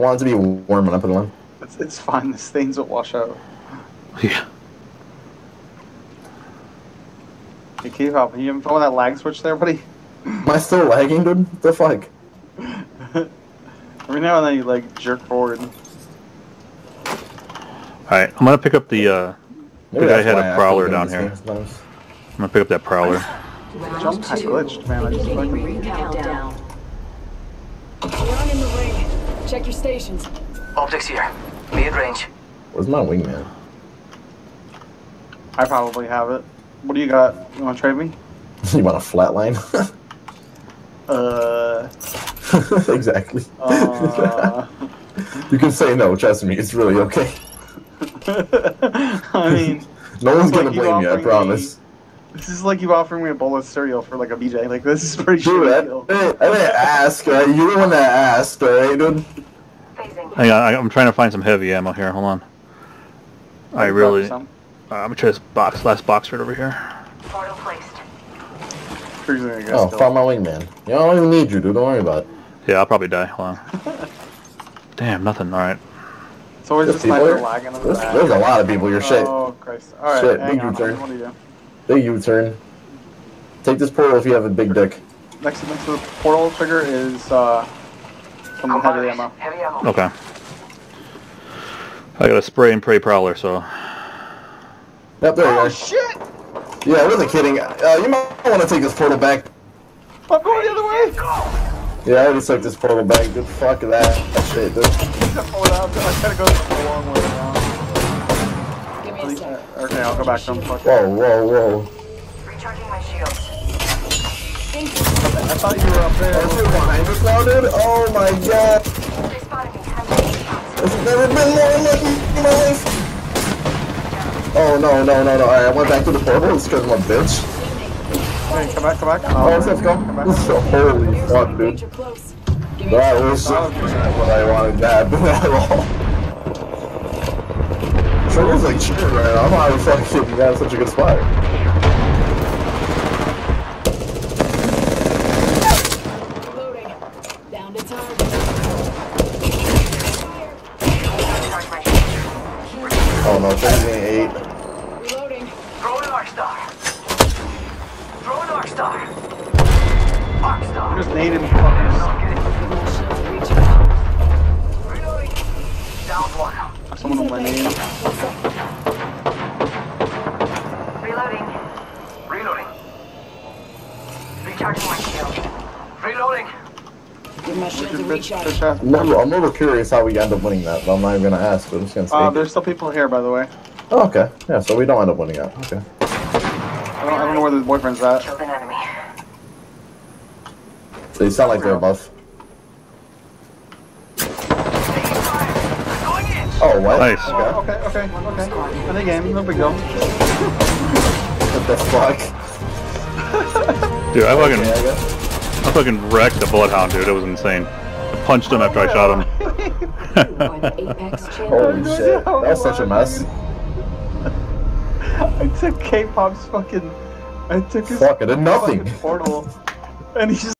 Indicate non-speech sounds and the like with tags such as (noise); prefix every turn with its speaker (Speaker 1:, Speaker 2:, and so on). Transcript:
Speaker 1: want it to be warm when I put it on.
Speaker 2: It's, it's fine. The stains will wash out.
Speaker 3: Yeah.
Speaker 2: Hey, keep up. You even throwing that lag switch there, buddy?
Speaker 1: Am I still lagging, dude? What the fuck?
Speaker 2: Every now and then you like jerk forward.
Speaker 3: Alright, I'm gonna pick up the, uh,
Speaker 1: Maybe
Speaker 3: Dude, I
Speaker 1: that's
Speaker 3: had a prowler down here.
Speaker 1: game.
Speaker 3: I'm gonna pick up that prowler.
Speaker 2: Jump kind of glitched, man. I just fucking...
Speaker 4: ring countdown.
Speaker 5: We're on in the ring. Check your stations.
Speaker 6: Optics here. Mid range.
Speaker 1: Where's my wingman?
Speaker 2: I probably have it. What do you got? You want to trade me? (laughs)
Speaker 1: you want a flatline? (laughs)
Speaker 2: Uh... (laughs)
Speaker 1: exactly.
Speaker 2: Uh...
Speaker 1: you can say no, trust me, it's really okay.
Speaker 2: I mean...
Speaker 1: No one's
Speaker 2: It's like
Speaker 1: gonna
Speaker 2: you
Speaker 1: blame you, I
Speaker 2: offering
Speaker 1: promise.
Speaker 2: This is like you offering me a bowl of cereal for like a BJ. Like this is pretty
Speaker 1: Dude, I,
Speaker 2: shitty.
Speaker 1: I didn't I didn't ask, alright? You're the one that asked, alright, dude?
Speaker 6: Phasing.
Speaker 3: Hang on, I- I'm trying to find some heavy ammo here. Hold on. I really. Uh, I'm gonna try this box, last box right over here.
Speaker 6: Portal placed.
Speaker 2: Freezing, I guess,
Speaker 1: Oh,
Speaker 2: still.
Speaker 1: found my wingman. You don't even need you, dude. Don't worry about it.
Speaker 3: Yeah, I'll probably die. Hold on. (laughs) Damn, nothing. Alright.
Speaker 2: It's always the
Speaker 1: There's
Speaker 2: sniper lagging on the
Speaker 1: There's,
Speaker 2: back.
Speaker 1: there's a lot of people here. Shit.
Speaker 2: Oh Christ! All right,
Speaker 1: Shit,
Speaker 2: hang
Speaker 1: big. U-turn.
Speaker 2: What do you do?
Speaker 1: Big U-turn. Take this portal if you have a big dick.
Speaker 2: Next, next to the portal trigger is uh, some
Speaker 6: On
Speaker 2: heavy ammo.
Speaker 6: Heavy ammo.
Speaker 3: Okay. I got a spray and pray prowler, so.
Speaker 1: Yep, there you
Speaker 2: Oh
Speaker 1: go.
Speaker 2: shit!
Speaker 1: Yeah, I wasn't kidding. Uh, you might want to take this portal back.
Speaker 2: I'm going the other way.
Speaker 1: Yeah, I already took this portal back. Good fuck that. that shit, dude.
Speaker 2: No, I gotta go the long way around.
Speaker 5: Give me a
Speaker 2: least-
Speaker 5: sec.
Speaker 2: Okay, I'll go back to him. Fuck.
Speaker 1: Whoa, whoa, whoa.
Speaker 6: Recharging my shields.
Speaker 2: I thought you were up there.
Speaker 1: Are you behind us now, dude? Oh my god.
Speaker 6: They spotted me. Time to take shots.
Speaker 1: This has never been more lucky in my life. Oh no, no, no, no. Alright, I went back to the portal. It's because I'm a bitch.
Speaker 2: Hey, come back, come back.
Speaker 1: Oh, let's go.
Speaker 2: Come back. (laughs)
Speaker 1: Holy fuck, dude.
Speaker 5: Danger close. Give me
Speaker 1: That was not what I wanted to happen (laughs) at all. Trigger's like cheering right now. I'm not even fucking got such a good spot.
Speaker 5: Reloading. Down to target.
Speaker 6: Recharge my shields.
Speaker 1: Oh no, Trigger's getting eight.
Speaker 5: Reloading.
Speaker 6: Throw an arc star. Throw an arc star. Arc star.
Speaker 2: Just nading fuckers.
Speaker 6: Not getting.
Speaker 5: My shields recharged.
Speaker 6: Reloading. Down one.
Speaker 2: Someone on my name.
Speaker 6: Reloading. Reloading. Recharging my shield. Reloading.
Speaker 5: Give my shields a
Speaker 2: Good
Speaker 5: recharge.
Speaker 2: shot.
Speaker 1: I'm a little, I'm a little curious how we end up winning that, but I'm not even gonna ask. But I'm just gonna
Speaker 2: Uh, there's still people here, by the way.
Speaker 1: oh, okay. Yeah, so we don't end up winning that. Okay.
Speaker 2: I don't, I don't know where the boyfriend's at.
Speaker 6: Killed an enemy.
Speaker 1: So sound like they're above.
Speaker 6: Taking fire. Going in.
Speaker 1: Oh, what?
Speaker 3: Nice.
Speaker 2: Oh, okay, okay, okay. Any game, no big deal.
Speaker 1: What the fuck?
Speaker 3: Dude, I
Speaker 1: Okay, I
Speaker 3: fucking,
Speaker 1: guess.
Speaker 3: I fucking wrecked the Bloodhound, dude. It was insane. I punched him after I shot him.
Speaker 4: Apex (laughs) champion.
Speaker 1: Holy shit. That was such a mess.
Speaker 2: I took K-pop's fucking. I took his
Speaker 1: Fuck, I did nothing.
Speaker 2: fucking portal, and he just